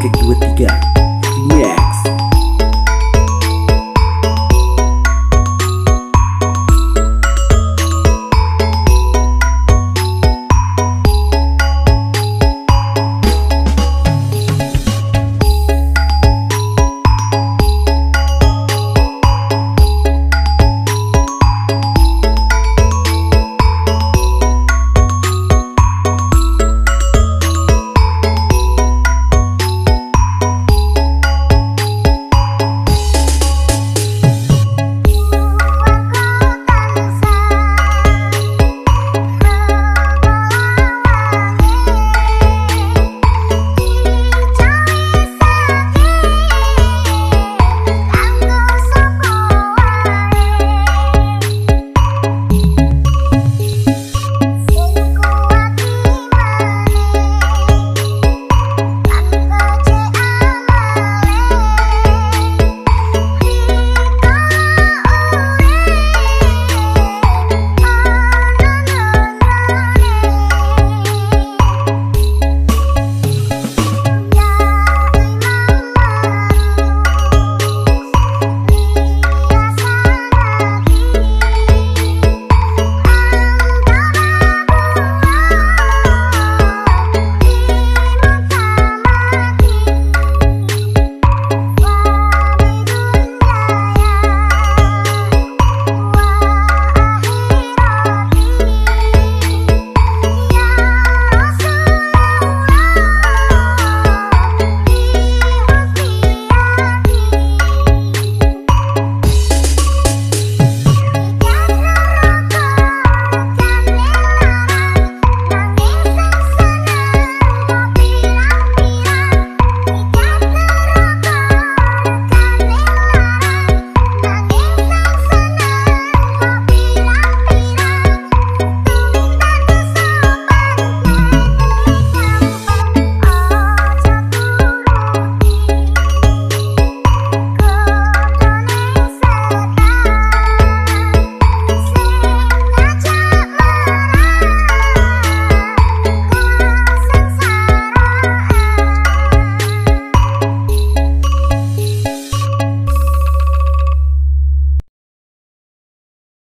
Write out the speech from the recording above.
cek tiga.